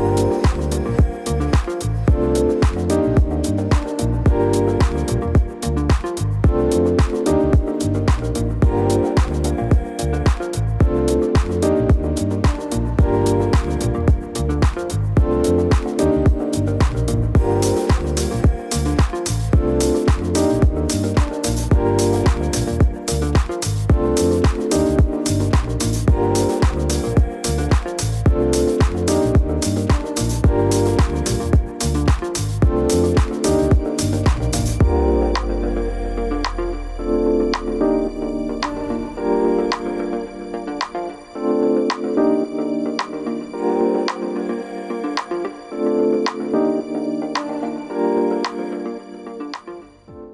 Bye.